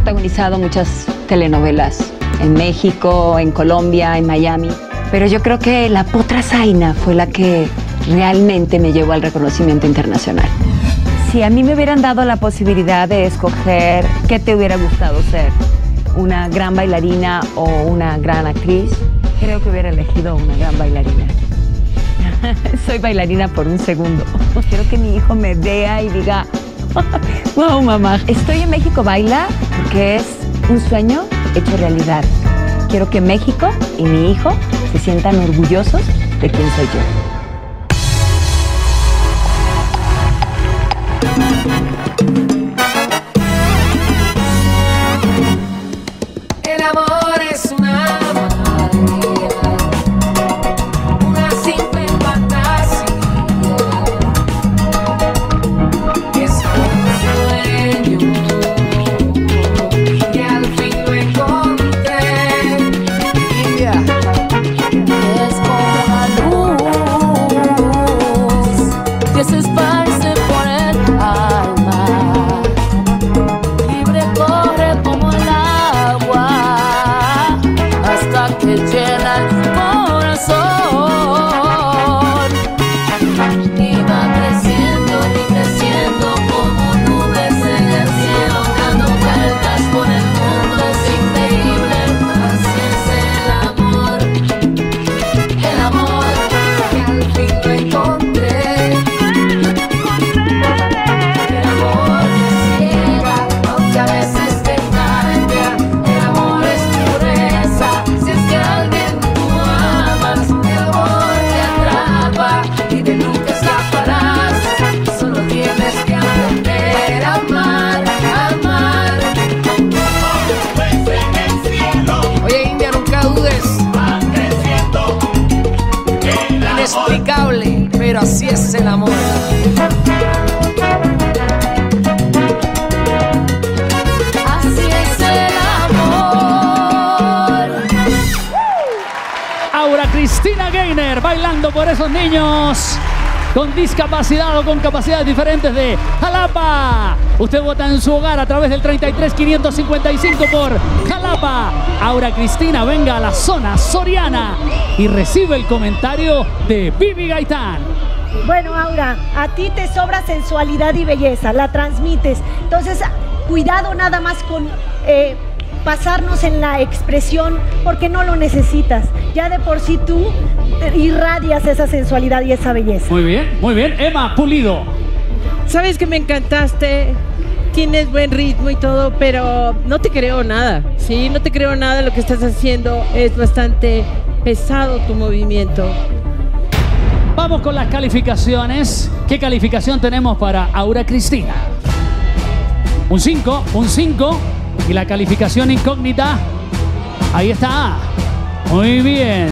protagonizado muchas telenovelas en México, en Colombia, en Miami, pero yo creo que la Potra Zaina fue la que realmente me llevó al reconocimiento internacional. Si a mí me hubieran dado la posibilidad de escoger qué te hubiera gustado ser, una gran bailarina o una gran actriz, creo que hubiera elegido una gran bailarina. Soy bailarina por un segundo. Quiero que mi hijo me vea y diga, wow, mamá. Estoy en México Baila porque es un sueño hecho realidad. Quiero que México y mi hijo se sientan orgullosos de quién soy yo. Pero así es el amor. Así es el amor. Aura Cristina Gainer bailando por esos niños con discapacidad o con capacidades diferentes de Jalapa. Usted vota en su hogar a través del 33 555 por Jalapa. Aura Cristina, venga a la zona soriana y recibe el comentario de Vivi Gaitán. Bueno, Aura, a ti te sobra sensualidad y belleza, la transmites. Entonces, cuidado nada más con eh, pasarnos en la expresión porque no lo necesitas. Ya de por sí tú irradias esa sensualidad y esa belleza. Muy bien, muy bien. Emma Pulido. Sabes que me encantaste, tienes buen ritmo y todo, pero no te creo nada, ¿sí? No te creo nada, lo que estás haciendo es bastante pesado tu movimiento. Vamos con las calificaciones. ¿Qué calificación tenemos para Aura Cristina? Un 5, un 5. Y la calificación incógnita, ahí está. Muy bien.